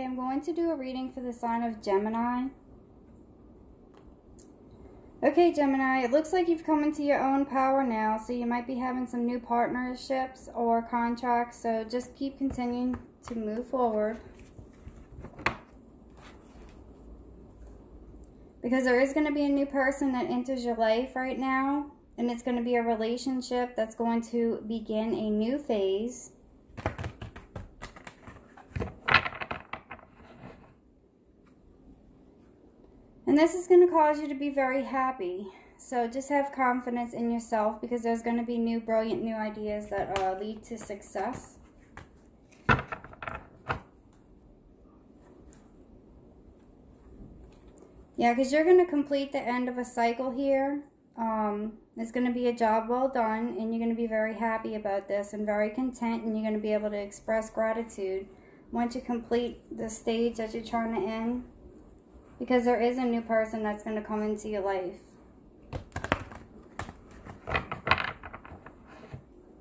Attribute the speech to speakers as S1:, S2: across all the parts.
S1: Okay, I'm going to do a reading for the sign of Gemini. Okay, Gemini, it looks like you've come into your own power now, so you might be having some new partnerships or contracts, so just keep continuing to move forward. Because there is going to be a new person that enters your life right now, and it's going to be a relationship that's going to begin a new phase. And this is going to cause you to be very happy. So just have confidence in yourself because there's going to be new, brilliant, new ideas that uh, lead to success. Yeah, because you're going to complete the end of a cycle here. Um, it's going to be a job well done, and you're going to be very happy about this and very content, and you're going to be able to express gratitude once you complete the stage that you're trying to end. Because there is a new person that's going to come into your life.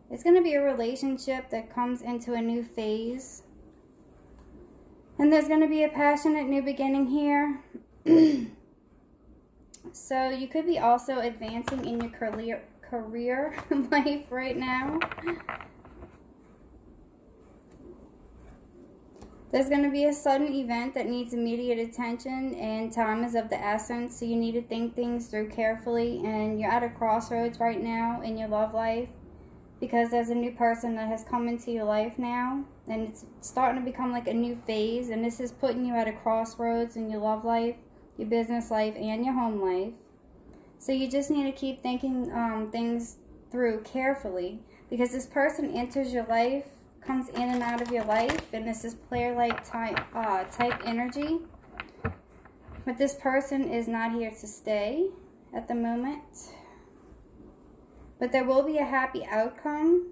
S1: It's going to be a relationship that comes into a new phase. And there's going to be a passionate new beginning here. so you could be also advancing in your career career life right now. There's going to be a sudden event that needs immediate attention and time is of the essence. So you need to think things through carefully and you're at a crossroads right now in your love life because there's a new person that has come into your life now and it's starting to become like a new phase and this is putting you at a crossroads in your love life, your business life, and your home life. So you just need to keep thinking um, things through carefully because this person enters your life comes in and out of your life, and this is player-like type, uh, type energy. But this person is not here to stay at the moment. But there will be a happy outcome.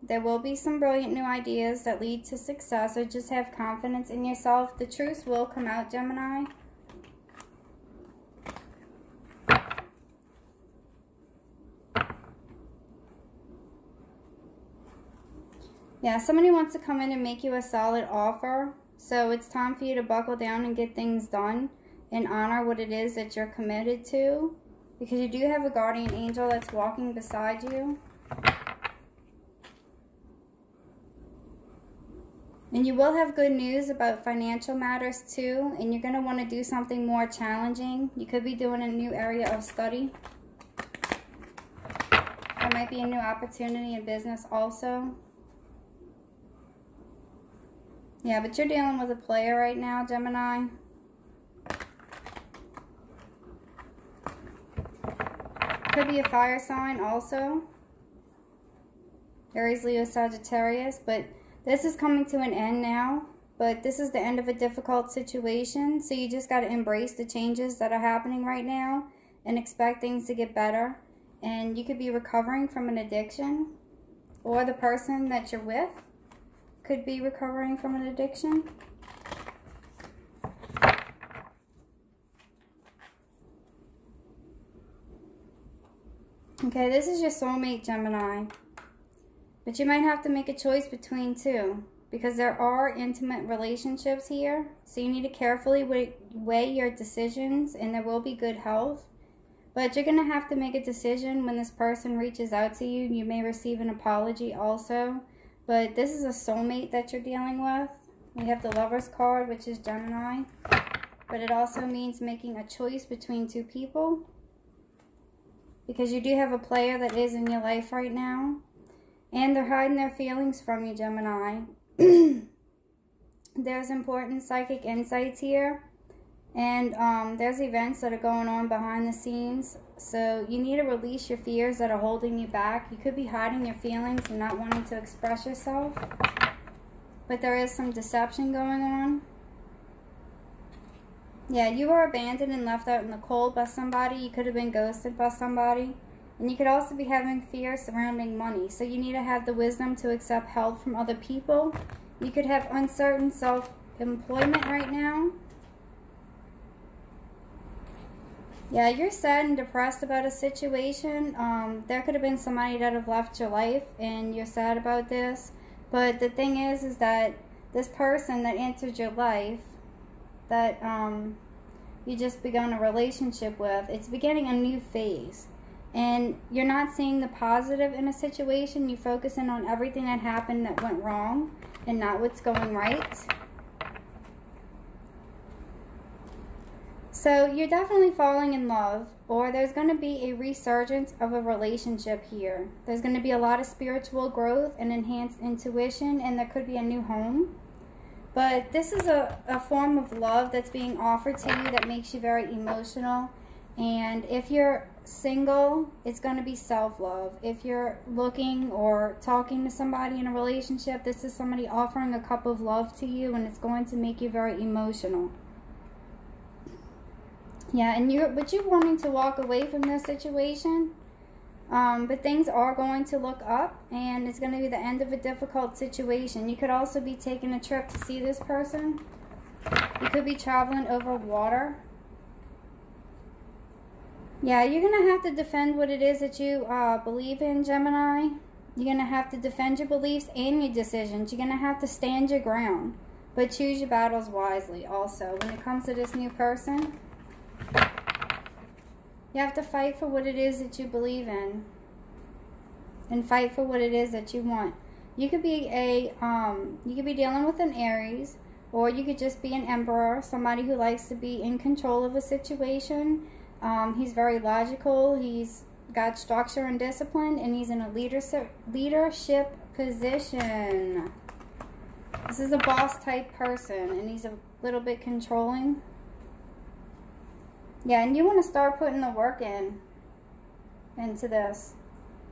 S1: There will be some brilliant new ideas that lead to success, so just have confidence in yourself. The truth will come out, Gemini. Yeah, somebody wants to come in and make you a solid offer. So it's time for you to buckle down and get things done and honor what it is that you're committed to. Because you do have a guardian angel that's walking beside you. And you will have good news about financial matters too. And you're going to want to do something more challenging. You could be doing a new area of study. There might be a new opportunity in business also. Yeah, but you're dealing with a player right now, Gemini. Could be a fire sign also. Aries, Leo, Sagittarius. But this is coming to an end now. But this is the end of a difficult situation. So you just got to embrace the changes that are happening right now. And expect things to get better. And you could be recovering from an addiction. Or the person that you're with could be recovering from an addiction. Okay, this is your soulmate, Gemini. But you might have to make a choice between two. Because there are intimate relationships here. So you need to carefully weigh your decisions. And there will be good health. But you're going to have to make a decision when this person reaches out to you. You may receive an apology also. But this is a soulmate that you're dealing with. We have the Lover's card, which is Gemini. But it also means making a choice between two people. Because you do have a player that is in your life right now. And they're hiding their feelings from you, Gemini. There's important psychic insights here. And um, there's events that are going on behind the scenes. So you need to release your fears that are holding you back. You could be hiding your feelings and not wanting to express yourself. But there is some deception going on. Yeah, you were abandoned and left out in the cold by somebody. You could have been ghosted by somebody. And you could also be having fear surrounding money. So you need to have the wisdom to accept help from other people. You could have uncertain self-employment right now. Yeah, you're sad and depressed about a situation. Um, there could have been somebody that have left your life and you're sad about this. But the thing is, is that this person that entered your life that um, you just begun a relationship with, it's beginning a new phase. And you're not seeing the positive in a situation. You're focusing on everything that happened that went wrong and not what's going right. So you're definitely falling in love, or there's going to be a resurgence of a relationship here. There's going to be a lot of spiritual growth and enhanced intuition, and there could be a new home. But this is a, a form of love that's being offered to you that makes you very emotional. And if you're single, it's going to be self-love. If you're looking or talking to somebody in a relationship, this is somebody offering a cup of love to you and it's going to make you very emotional. Yeah, and you're, but you're wanting to walk away from this situation. Um, but things are going to look up and it's going to be the end of a difficult situation. You could also be taking a trip to see this person. You could be traveling over water. Yeah, you're going to have to defend what it is that you uh, believe in, Gemini. You're going to have to defend your beliefs and your decisions. You're going to have to stand your ground. But choose your battles wisely also. When it comes to this new person, you have to fight for what it is that you believe in. And fight for what it is that you want. You could be a, um, you could be dealing with an Aries, or you could just be an Emperor, somebody who likes to be in control of a situation. Um, he's very logical. He's got structure and discipline, and he's in a leadership leadership position. This is a boss type person, and he's a little bit controlling. Yeah, and you want to start putting the work in into this.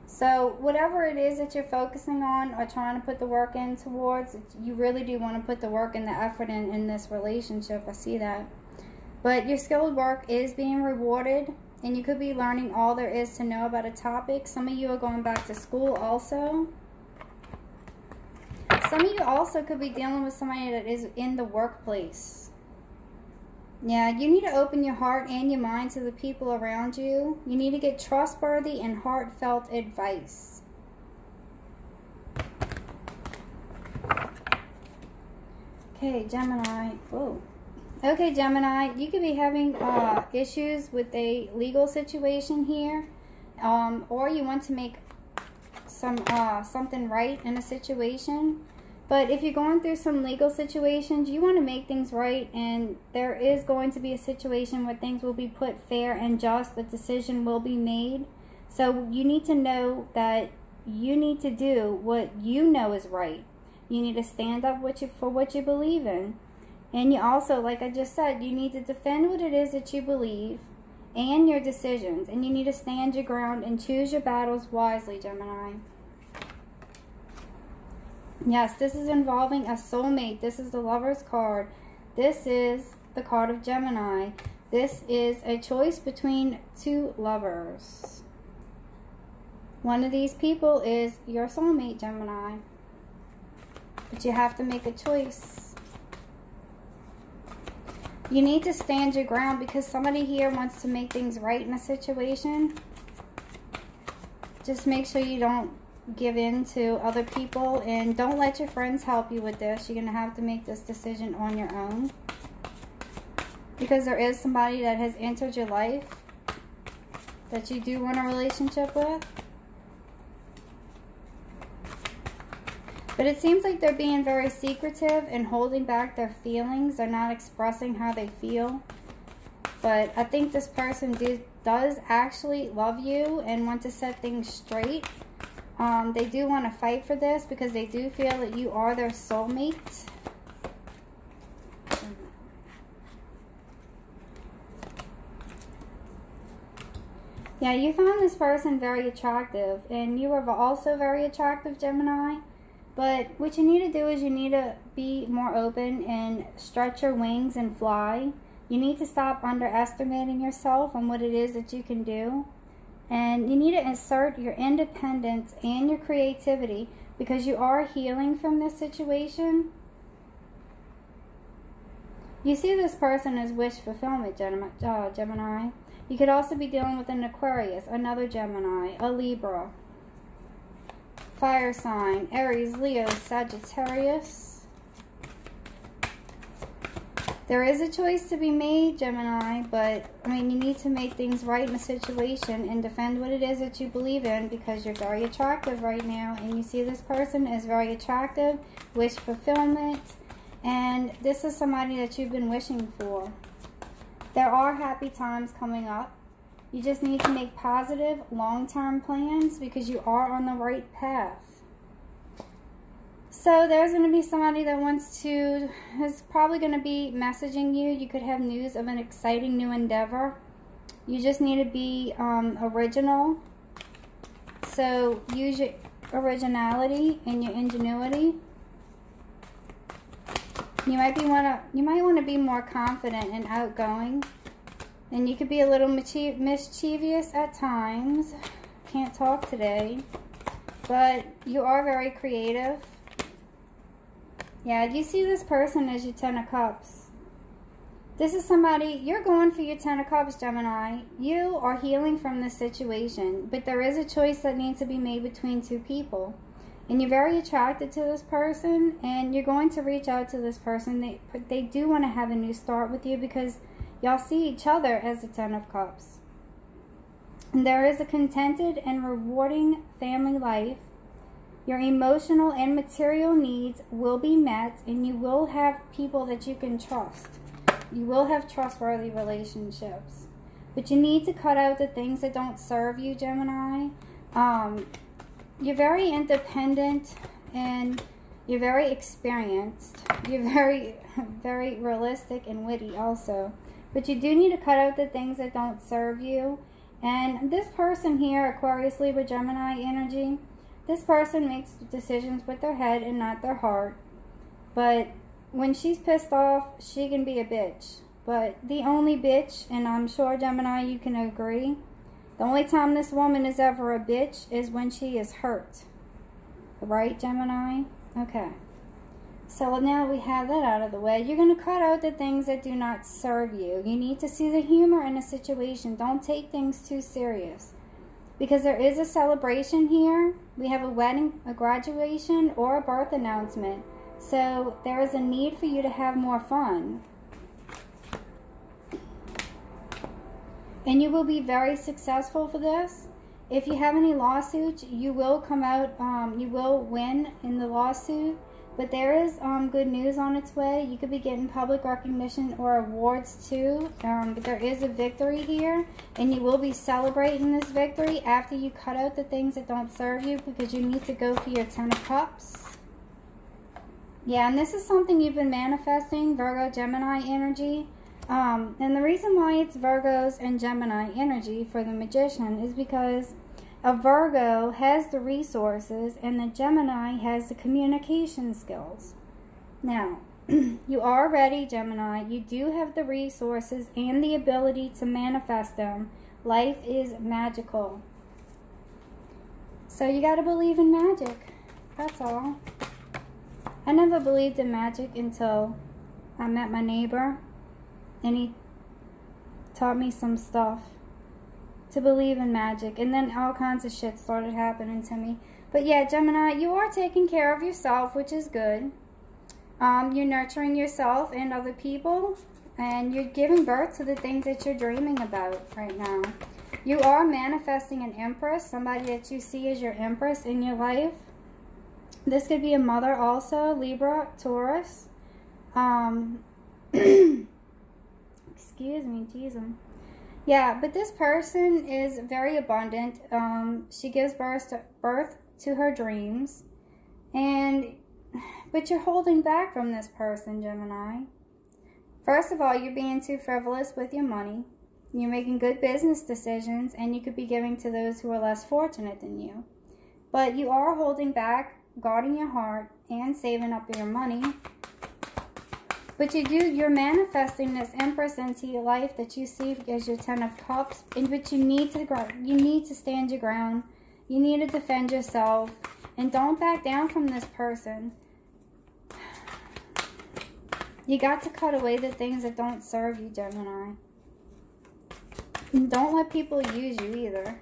S1: So whatever it is that you're focusing on or trying to put the work in towards, you really do want to put the work and the effort in in this relationship. I see that. But your skilled work is being rewarded and you could be learning all there is to know about a topic. Some of you are going back to school also. Some of you also could be dealing with somebody that is in the workplace. Yeah, you need to open your heart and your mind to the people around you. You need to get trustworthy and heartfelt advice. Okay, Gemini. Whoa. Okay, Gemini, you could be having uh, issues with a legal situation here, um, or you want to make some uh, something right in a situation. But if you're going through some legal situations, you want to make things right, and there is going to be a situation where things will be put fair and just, the decision will be made. So you need to know that you need to do what you know is right. You need to stand up what you, for what you believe in. And you also, like I just said, you need to defend what it is that you believe and your decisions. And you need to stand your ground and choose your battles wisely, Gemini. Yes, this is involving a soulmate. This is the lover's card. This is the card of Gemini. This is a choice between two lovers. One of these people is your soulmate, Gemini. But you have to make a choice. You need to stand your ground because somebody here wants to make things right in a situation. Just make sure you don't give in to other people and don't let your friends help you with this. You're going to have to make this decision on your own. Because there is somebody that has entered your life that you do want a relationship with. But it seems like they're being very secretive and holding back their feelings. They're not expressing how they feel. But I think this person do, does actually love you and want to set things straight. Um, they do want to fight for this because they do feel that you are their soulmate. Yeah, you found this person very attractive, and you are also very attractive, Gemini. But what you need to do is you need to be more open and stretch your wings and fly. You need to stop underestimating yourself and what it is that you can do. And you need to insert your independence and your creativity because you are healing from this situation. You see this person as wish fulfillment, uh, Gemini. You could also be dealing with an Aquarius, another Gemini, a Libra, fire sign, Aries, Leo, Sagittarius. There is a choice to be made, Gemini, but I mean, you need to make things right in a situation and defend what it is that you believe in because you're very attractive right now. And you see this person is very attractive, wish fulfillment, and this is somebody that you've been wishing for. There are happy times coming up. You just need to make positive, long-term plans because you are on the right path. So there's going to be somebody that wants to, is probably going to be messaging you. You could have news of an exciting new endeavor. You just need to be um, original. So use your originality and your ingenuity. You might be wanna you might want to be more confident and outgoing. And you could be a little mischievous at times. Can't talk today. But you are very creative. Yeah, you see this person as your Ten of Cups. This is somebody, you're going for your Ten of Cups, Gemini. You are healing from this situation. But there is a choice that needs to be made between two people and you're very attracted to this person and you're going to reach out to this person they they do want to have a new start with you because y'all see each other as the ten of cups and there is a contented and rewarding family life your emotional and material needs will be met and you will have people that you can trust you will have trustworthy relationships but you need to cut out the things that don't serve you gemini um, you're very independent and you're very experienced. You're very, very realistic and witty also. But you do need to cut out the things that don't serve you. And this person here, Aquarius, Libra, Gemini energy, this person makes decisions with their head and not their heart. But when she's pissed off, she can be a bitch. But the only bitch, and I'm sure Gemini you can agree, the only time this woman is ever a bitch is when she is hurt. Right, Gemini? Okay. So now we have that out of the way. You're going to cut out the things that do not serve you. You need to see the humor in a situation. Don't take things too serious. Because there is a celebration here. We have a wedding, a graduation, or a birth announcement. So there is a need for you to have more fun. and you will be very successful for this. If you have any lawsuits, you will come out, um, you will win in the lawsuit. But there is um, good news on its way. You could be getting public recognition or awards too. Um, but there is a victory here. And you will be celebrating this victory after you cut out the things that don't serve you. Because you need to go for your Ten of Cups. Yeah, and this is something you've been manifesting, Virgo, Gemini energy. Um, and the reason why it's Virgos and Gemini energy for the Magician is because a Virgo has the resources and the Gemini has the communication skills. Now, you are ready, Gemini. You do have the resources and the ability to manifest them. Life is magical. So you got to believe in magic. That's all. I never believed in magic until I met my neighbor and he taught me some stuff to believe in magic. And then all kinds of shit started happening to me. But yeah, Gemini, you are taking care of yourself, which is good. Um, you're nurturing yourself and other people. And you're giving birth to the things that you're dreaming about right now. You are manifesting an empress, somebody that you see as your empress in your life. This could be a mother also, Libra, Taurus. Um, Excuse me, Jesus. Yeah, but this person is very abundant. Um, she gives birth to, birth to her dreams. And, but you're holding back from this person, Gemini. First of all, you're being too frivolous with your money. You're making good business decisions, and you could be giving to those who are less fortunate than you. But you are holding back, guarding your heart, and saving up your money but you do, you're manifesting this Empress into your life that you see as your Ten of Cups, in which you need to you need to stand your ground. You need to defend yourself. And don't back down from this person. You got to cut away the things that don't serve you, Gemini. And don't let people use you either.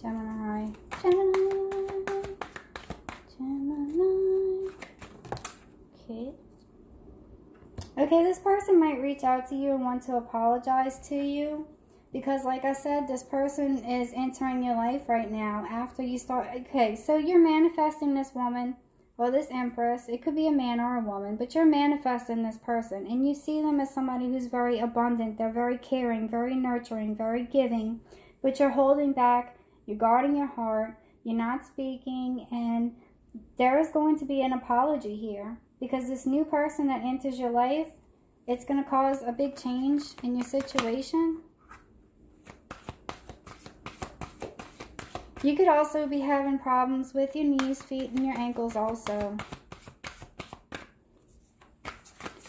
S1: Gemini. Okay, this person might reach out to you and want to apologize to you. Because like I said, this person is entering your life right now after you start. Okay, so you're manifesting this woman or this empress. It could be a man or a woman, but you're manifesting this person. And you see them as somebody who's very abundant. They're very caring, very nurturing, very giving. But you're holding back. You're guarding your heart. You're not speaking. And there is going to be an apology here. Because this new person that enters your life, it's going to cause a big change in your situation You could also be having problems with your knees, feet, and your ankles also.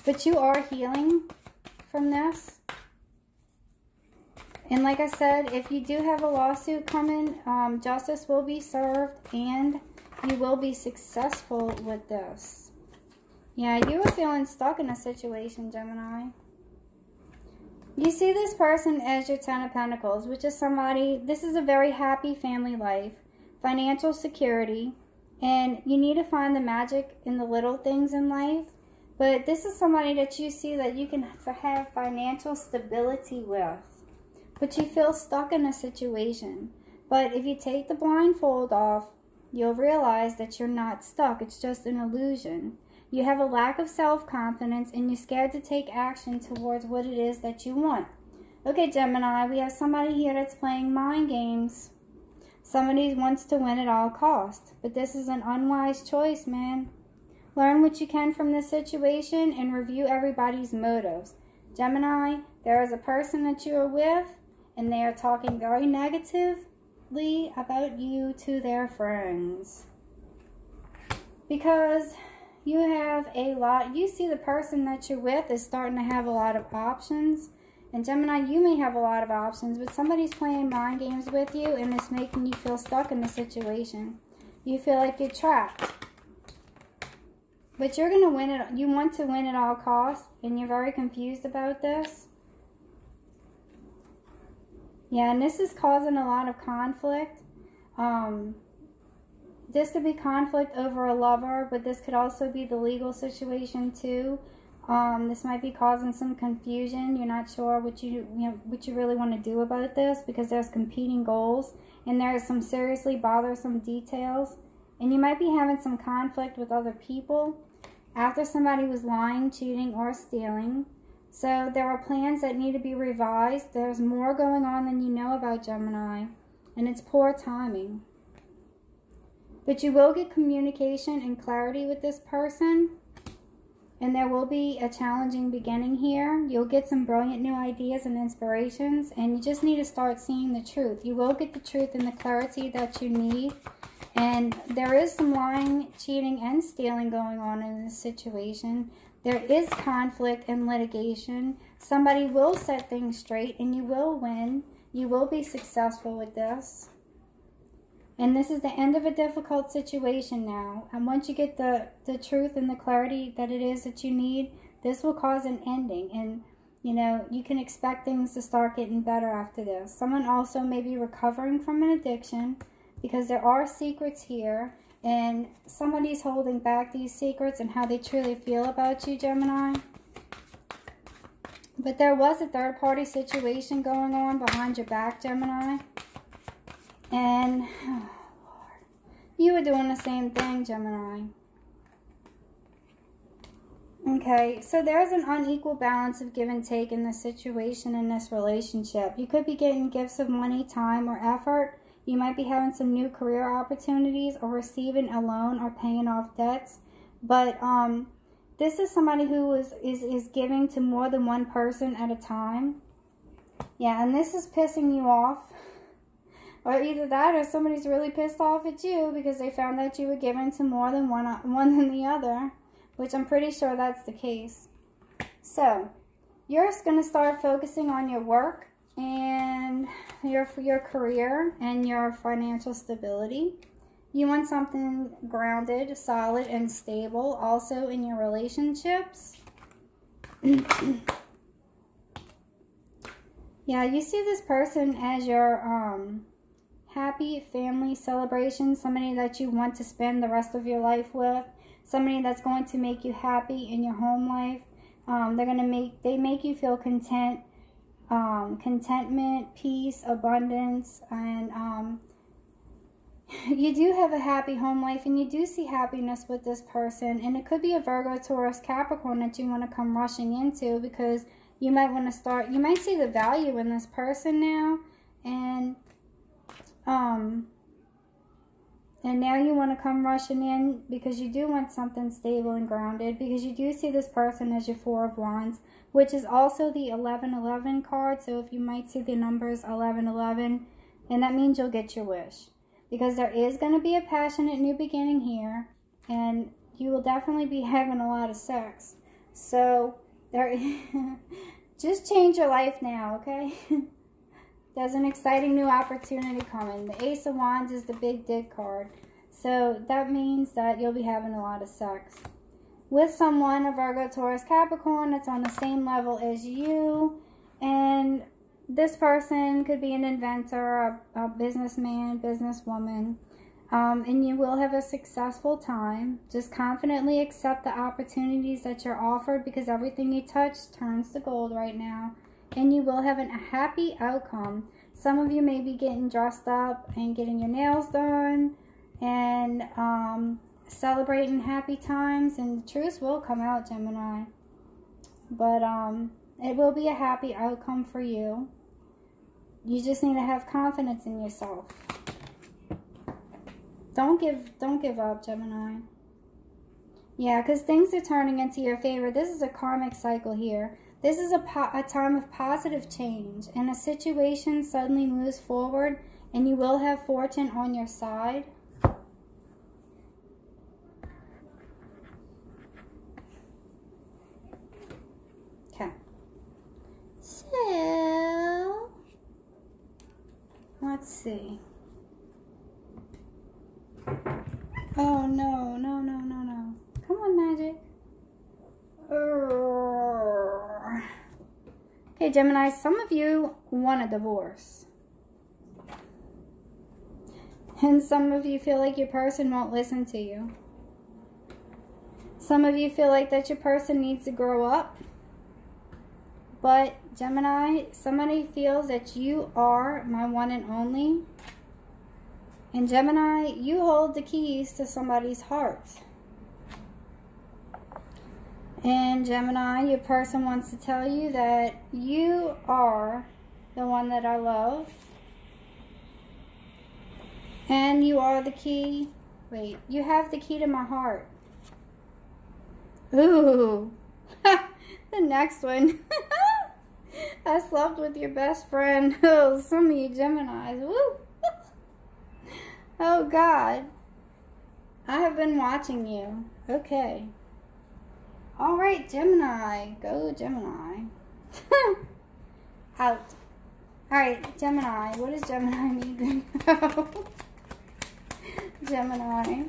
S1: But you are healing from this. And like I said, if you do have a lawsuit coming, um, justice will be served and you will be successful with this. Yeah, you were feeling stuck in a situation, Gemini. You see this person as your Ten of Pentacles, which is somebody, this is a very happy family life, financial security, and you need to find the magic in the little things in life. But this is somebody that you see that you can have financial stability with. But you feel stuck in a situation. But if you take the blindfold off, you'll realize that you're not stuck. It's just an illusion. You have a lack of self-confidence and you're scared to take action towards what it is that you want. Okay, Gemini, we have somebody here that's playing mind games. Somebody wants to win at all costs. But this is an unwise choice, man. Learn what you can from this situation and review everybody's motives. Gemini, there is a person that you are with and they are talking very negatively about you to their friends. Because you have a lot, you see the person that you're with is starting to have a lot of options. And Gemini, you may have a lot of options, but somebody's playing mind games with you and it's making you feel stuck in the situation. You feel like you're trapped. But you're going to win it. You want to win at all costs, and you're very confused about this. Yeah, and this is causing a lot of conflict. Um, this could be conflict over a lover, but this could also be the legal situation too. Um, this might be causing some confusion. You're not sure what you, you know, what you really want to do about this because there's competing goals and there's some seriously bothersome details. And you might be having some conflict with other people after somebody was lying, cheating, or stealing. So there are plans that need to be revised. There's more going on than you know about Gemini. And it's poor timing. But you will get communication and clarity with this person. And there will be a challenging beginning here. You'll get some brilliant new ideas and inspirations. And you just need to start seeing the truth. You will get the truth and the clarity that you need. And there is some lying, cheating, and stealing going on in this situation. There is conflict and litigation. Somebody will set things straight and you will win. You will be successful with this. And this is the end of a difficult situation now. And once you get the, the truth and the clarity that it is that you need, this will cause an ending. And, you know, you can expect things to start getting better after this. Someone also may be recovering from an addiction because there are secrets here. And somebody's holding back these secrets and how they truly feel about you, Gemini. But there was a third-party situation going on behind your back, Gemini. And oh, you were doing the same thing, Gemini. Okay, so there's an unequal balance of give and take in this situation, in this relationship. You could be getting gifts of money, time, or effort. You might be having some new career opportunities or receiving a loan or paying off debts. But um, this is somebody who is, is, is giving to more than one person at a time. Yeah, and this is pissing you off. Or either that or somebody's really pissed off at you because they found that you were given to more than one, one than the other, which I'm pretty sure that's the case. So, you're just going to start focusing on your work and your, your career and your financial stability. You want something grounded, solid, and stable also in your relationships. yeah, you see this person as your um, happy family celebration, somebody that you want to spend the rest of your life with, somebody that's going to make you happy in your home life. Um, they're going to make, they make you feel content, um, contentment, peace, abundance, and um, you do have a happy home life and you do see happiness with this person. And it could be a Virgo, Taurus, Capricorn that you want to come rushing into because you might want to start, you might see the value in this person now. And, um, and now you want to come rushing in because you do want something stable and grounded because you do see this person as your Four of Wands, which is also the 1111 card. So if you might see the numbers 1111, and that means you'll get your wish. Because there is going to be a passionate new beginning here, and you will definitely be having a lot of sex. So there, just change your life now, okay? There's an exciting new opportunity coming. The Ace of Wands is the big dick card. So that means that you'll be having a lot of sex. With someone, a Virgo, Taurus, Capricorn, that's on the same level as you. And this person could be an inventor, a, a businessman, businesswoman. Um, and you will have a successful time. Just confidently accept the opportunities that you're offered because everything you touch turns to gold right now and you will have a happy outcome. Some of you may be getting dressed up and getting your nails done and um, celebrating happy times and the truth will come out, Gemini. But um, it will be a happy outcome for you. You just need to have confidence in yourself. Don't give don't give up, Gemini. Yeah, because things are turning into your favor. This is a karmic cycle here. This is a, a time of positive change, and a situation suddenly moves forward, and you will have fortune on your side. Okay. So, let's see. Oh, no, no, no, no, no. Come on, Magic. Okay, Gemini, some of you want a divorce. And some of you feel like your person won't listen to you. Some of you feel like that your person needs to grow up. But Gemini, somebody feels that you are my one and only. And Gemini, you hold the keys to somebody's heart. And Gemini, your person wants to tell you that you are the one that I love. And you are the key. Wait, you have the key to my heart. Ooh. the next one. I slept with your best friend. Oh, some of you Geminis. Woo. oh, God. I have been watching you. Okay. All right, Gemini. Go, Gemini. Out. All right, Gemini. What does Gemini need Gemini.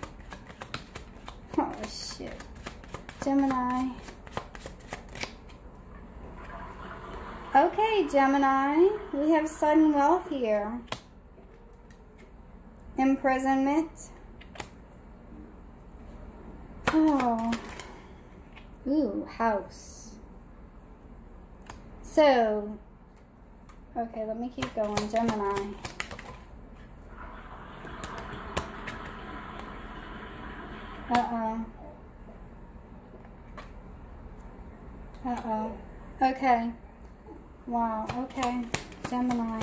S1: Oh, shit. Gemini. Okay, Gemini. We have sudden wealth here. Imprisonment. Oh. Ooh, house. So, okay, let me keep going. Gemini. Uh-oh. Uh-oh. Okay. Wow, okay. Gemini.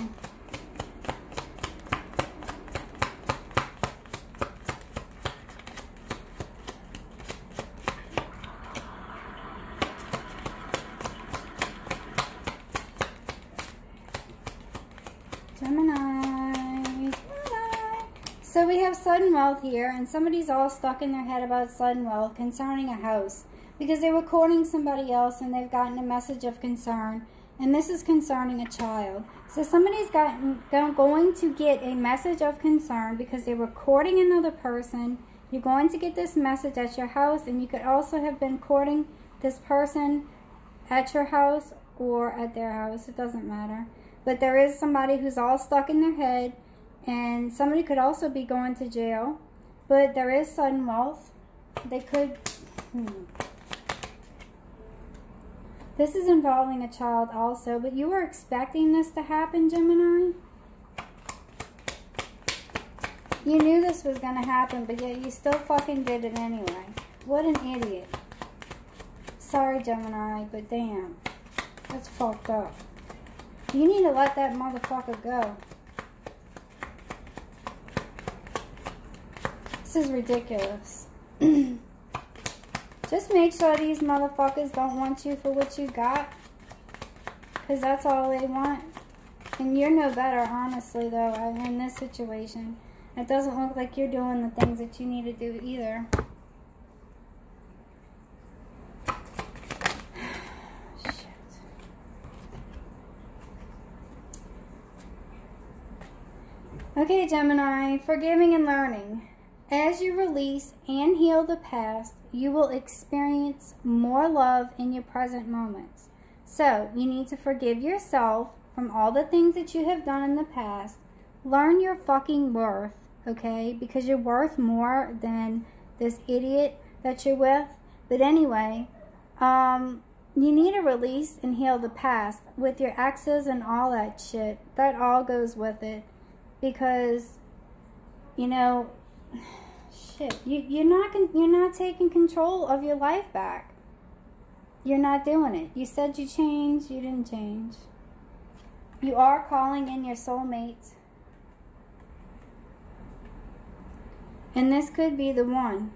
S1: Sudden wealth here, and somebody's all stuck in their head about sudden wealth concerning a house because they were courting somebody else and they've gotten a message of concern, and this is concerning a child. So somebody's gotten going to get a message of concern because they were courting another person. You're going to get this message at your house, and you could also have been courting this person at your house or at their house. It doesn't matter. But there is somebody who's all stuck in their head and somebody could also be going to jail. But there is sudden wealth. They could... Hmm. This is involving a child also, but you were expecting this to happen, Gemini? You knew this was going to happen, but yet you still fucking did it anyway. What an idiot. Sorry, Gemini, but damn. That's fucked up. You need to let that motherfucker go. Is ridiculous. Just make sure these motherfuckers don't want you for what you got. Because that's all they want. And you're no better, honestly, though, uh, in this situation. It doesn't look like you're doing the things that you need to do either. Okay, Gemini, forgiving and learning. As you release and heal the past, you will experience more love in your present moments. So, you need to forgive yourself from all the things that you have done in the past. Learn your fucking worth, okay? Because you're worth more than this idiot that you're with. But anyway, um, you need to release and heal the past with your exes and all that shit. That all goes with it. Because, you know, shit. You you're not you're not taking control of your life back. You're not doing it. You said you changed, you didn't change. You are calling in your soulmate. And this could be the one.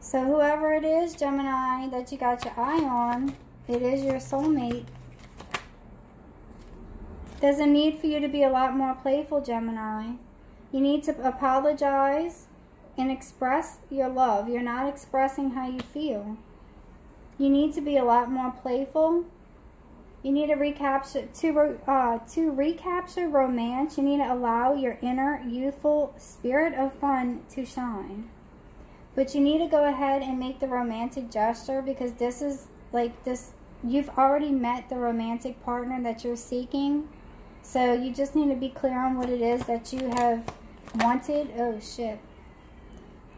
S1: So whoever it is, Gemini, that you got your eye on, it is your soulmate. There's a need for you to be a lot more playful, Gemini. You need to apologize and express your love. You're not expressing how you feel. You need to be a lot more playful. You need to recapture to uh, to recapture romance. You need to allow your inner youthful spirit of fun to shine. But you need to go ahead and make the romantic gesture because this is like this. You've already met the romantic partner that you're seeking. So you just need to be clear on what it is that you have Wanted? Oh, shit.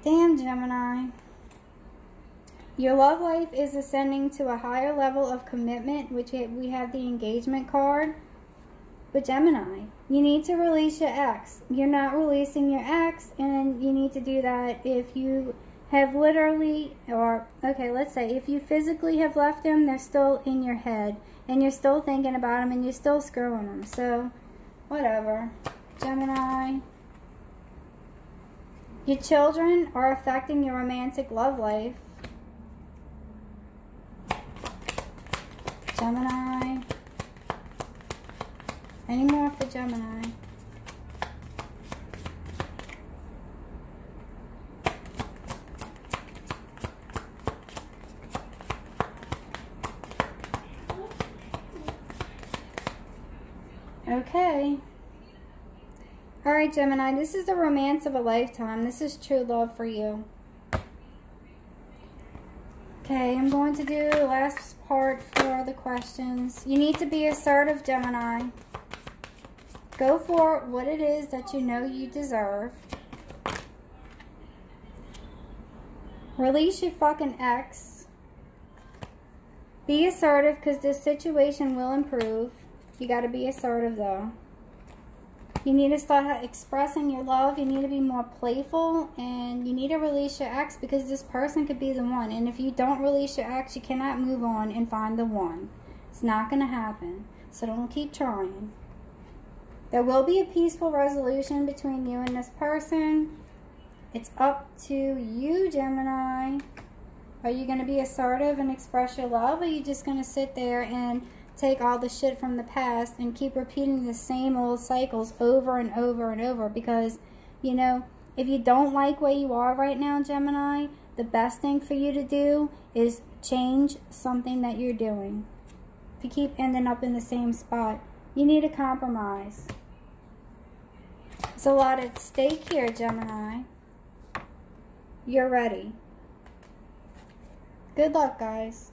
S1: Damn, Gemini. Your love life is ascending to a higher level of commitment, which we have the engagement card. But Gemini, you need to release your ex. You're not releasing your ex, and you need to do that if you have literally, or, okay, let's say, if you physically have left them, they're still in your head, and you're still thinking about them, and you're still screwing them. So, whatever. Gemini. Your children are affecting your romantic love life. Gemini. Any more for Gemini? Okay. All right, Gemini, this is the romance of a lifetime. This is true love for you. Okay, I'm going to do the last part for the questions. You need to be assertive, Gemini. Go for what it is that you know you deserve. Release your fucking ex. Be assertive because this situation will improve. You got to be assertive, though. You need to start expressing your love. You need to be more playful. And you need to release your ex because this person could be the one. And if you don't release your ex, you cannot move on and find the one. It's not going to happen. So don't keep trying. There will be a peaceful resolution between you and this person. It's up to you, Gemini. Are you going to be assertive and express your love? Or are you just going to sit there and take all the shit from the past and keep repeating the same old cycles over and over and over because, you know, if you don't like where you are right now, Gemini, the best thing for you to do is change something that you're doing. If you keep ending up in the same spot, you need a compromise. There's a lot at stake here, Gemini. You're ready. Good luck, guys.